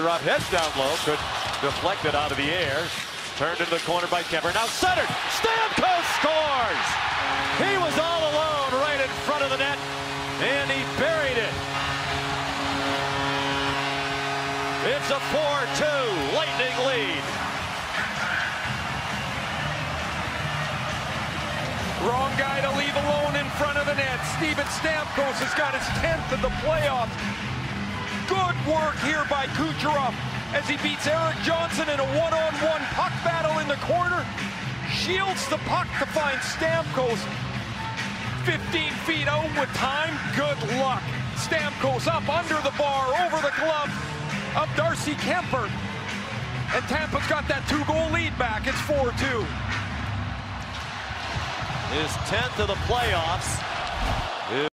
Kucherov heads down low, could deflect it out of the air. Turned into the corner by Kuemper. Now centered. Stamkos scores. He was all alone right in front of the net, and he buried it. It's a 4-2 Lightning lead. Wrong guy to leave alone in front of the net. Steven Stamkos has got his 10th of the playoffs. Good work here by Kucherov as he beats Erik Johnson in a one-on-one puck battle in the corner. Shields the puck to find Stamkos. 15 feet out with time. Good luck. Stamkos up under the bar, over the glove of Darcy Kuemper. And Tampa's got that two-goal lead back. It's 4-2. His 10th of the playoffs.